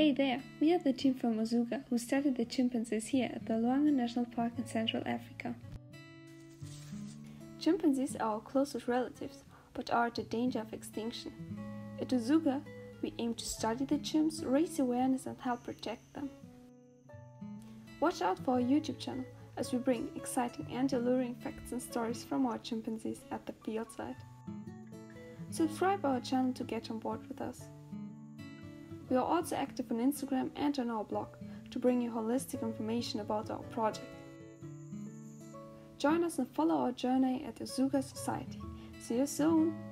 Hey there, we are the team from Ozouga who studied the chimpanzees here at the Loango National Park in Central Africa. Chimpanzees are our closest relatives, but are at a danger of extinction. At Ozouga, we aim to study the chimps, raise awareness, and help protect them. Watch out for our YouTube channel as we bring exciting and alluring facts and stories from our chimpanzees at the field site. Subscribe our channel to get on board with us. We are also active on Instagram and on our blog to bring you holistic information about our project. Join us and follow our journey at Ozouga Society. See you soon!